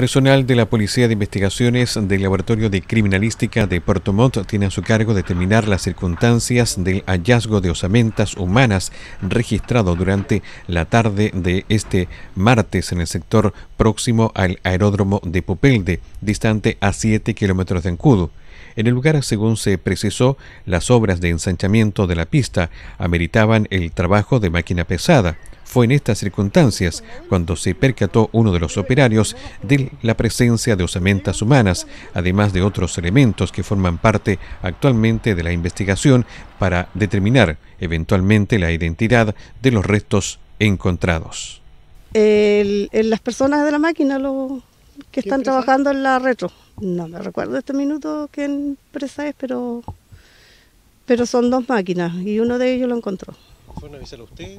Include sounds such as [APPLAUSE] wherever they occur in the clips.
Personal de la Policía de Investigaciones del Laboratorio de Criminalística de Puerto Montt tiene a su cargo determinar las circunstancias del hallazgo de osamentas humanas registrado durante la tarde de este martes en el sector próximo al aeródromo de Popelde, distante a 7 kilómetros de Encudo. En el lugar, según se precisó, las obras de ensanchamiento de la pista ameritaban el trabajo de máquina pesada. Fue en estas circunstancias cuando se percató uno de los operarios de la presencia de osamentas humanas, además de otros elementos que forman parte actualmente de la investigación para determinar eventualmente la identidad de los restos encontrados. las personas de la máquina lo, que están trabajando en la retro, no me recuerdo este minuto qué empresa es, pero, pero son dos máquinas y uno de ellos lo encontró. ¿Fueron a avisar a usted?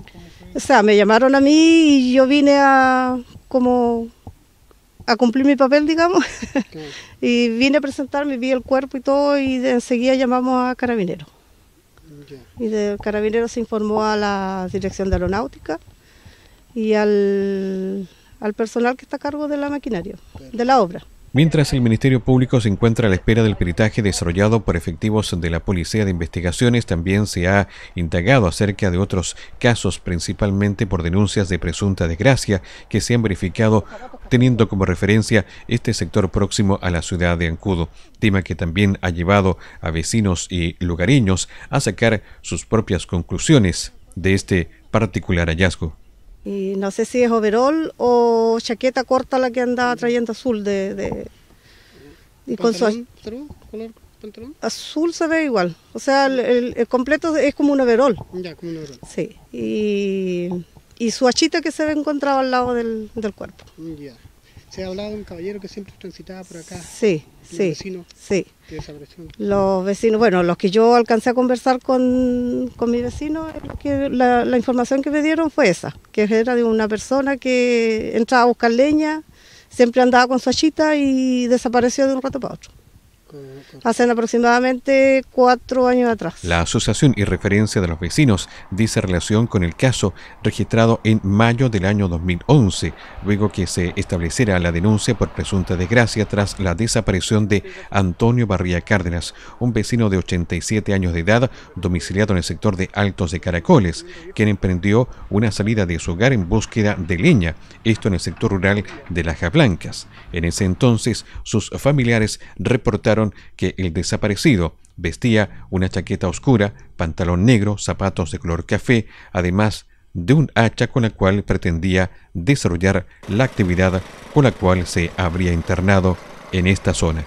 O sea, me llamaron a mí y yo vine a como a cumplir mi papel, digamos. [LAUGHS] y vine a presentarme, vi el cuerpo y todo y de enseguida llamamos a Carabineros. Y de Carabineros se informó a la Dirección de Aeronáutica y al, al personal que está a cargo de la maquinaria, de la obra. Mientras el Ministerio Público se encuentra a la espera del peritaje desarrollado por efectivos de la Policía de Investigaciones, también se ha indagado acerca de otros casos, principalmente por denuncias de presunta desgracia que se han verificado teniendo como referencia este sector próximo a la ciudad de Ancudo, tema que también ha llevado a vecinos y lugareños a sacar sus propias conclusiones de este particular hallazgo. Y no sé si es overol o chaqueta corta la que andaba trayendo azul de... de y con su, Azul se ve igual. O sea, el, completo es como un overol. Ya, como un overol. Sí. Y, y su hachita que se ve encontraba al lado del, del cuerpo. Ya. Se ha hablado de un caballero que siempre transitaba por acá. Sí, sí. sí. Los vecinos, bueno, los que yo alcancé a conversar con, con mi vecino, que la, la, información que me dieron fue esa, que era de una persona que entraba a buscar leña, siempre andaba con su hachita y desapareció de un rato para otro. Hacen aproximadamente cuatro años atrás. La Asociación y Referencia de los Vecinos dice relación con el caso registrado en mayo del año 2011, luego que se estableciera la denuncia por presunta desgracia tras la desaparición de Antonio Barría Cárdenas, un vecino de 87 años de edad, domiciliado en el sector de Altos de Caracoles, quien emprendió una salida de su hogar en búsqueda de leña, esto en el sector rural de Lajas Blancas. En ese entonces, sus familiares reportaron que el desaparecido vestía una chaqueta oscura, pantalón negro, zapatos de color café, además de un hacha con la cual pretendía desarrollar la actividad con la cual se habría internado en esta zona.